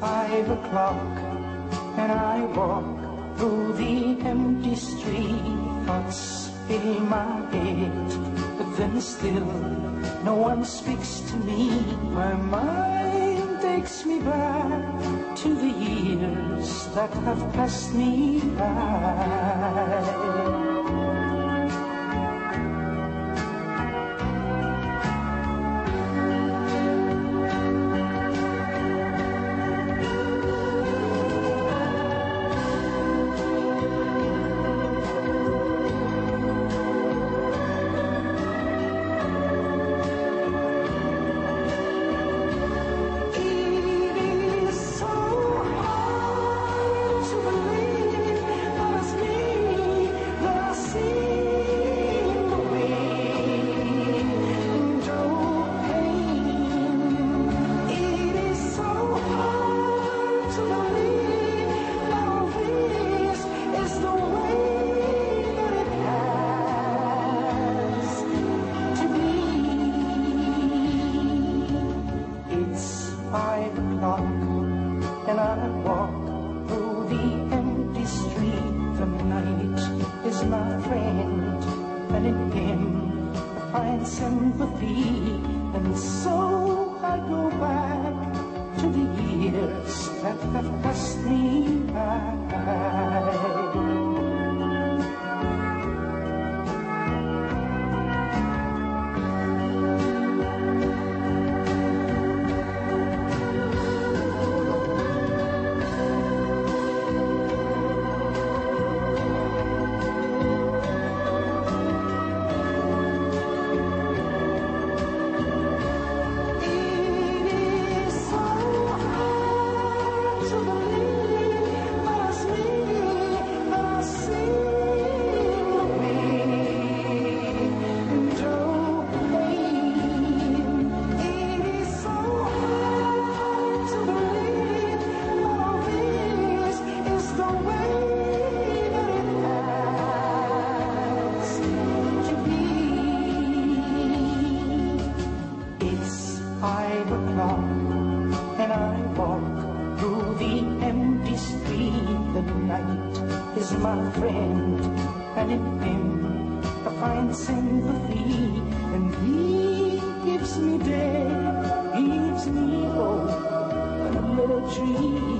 five o'clock and I walk through the empty street. Thoughts fill my head, but then still no one speaks to me. My mind takes me back to the years that have passed me by. My friend, and in him I find sympathy, and so I go back to the years that have passed me by. Five o'clock and I walk through the empty street. The night is my friend and in him I find sympathy and he gives me day, gives me hope and a little dream.